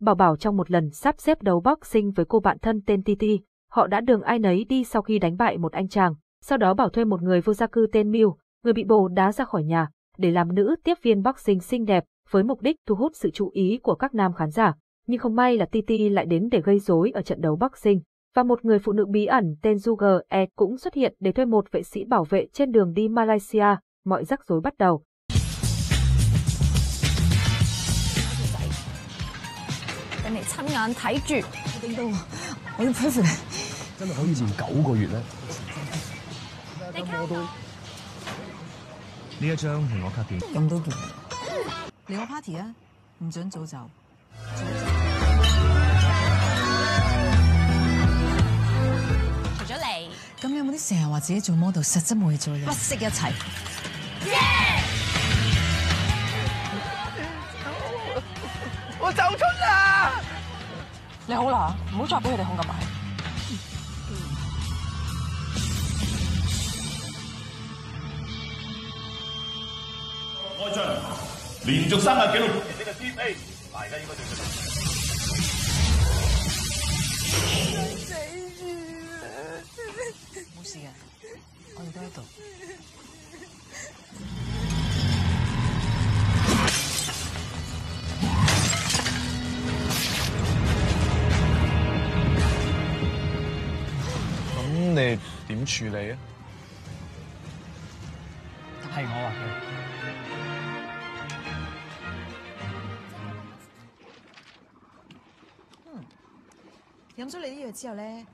Bảo Bảo trong một lần sắp xếp đấu boxing với cô bạn thân tên Titi, họ đã đường ai nấy đi sau khi đánh bại một anh chàng. Sau đó Bảo thuê một người vô gia cư tên Miu, người bị bồ đá ra khỏi nhà, để làm nữ tiếp viên boxing xinh đẹp, với mục đích thu hút sự chú ý của các nam khán giả. Nhưng không may là Titi lại đến để gây rối ở trận đấu boxing. Và một người phụ nữ bí ẩn tên Sugar E cũng xuất hiện để thuê một vệ sĩ bảo vệ trên đường đi Malaysia. Mọi rắc rối bắt đầu. 嚟親眼睇住，點到我啲 perfect 真係可以前九個月咧。你卡到呢一張係我卡片，咁都叫嚟我 party 啊！唔准早走。除咗你，咁有冇啲成日話自己做 model，實質冇嘢做嘅不惜一齊？我走出啦！你好啦，唔好再俾佢哋控咁埋。開張，連續三日紀錄呢個 TPA，大家應該對佢冇事嘅，我哋都喺度。你點處理啊？係我話嘅。飲咗你啲藥之後咧，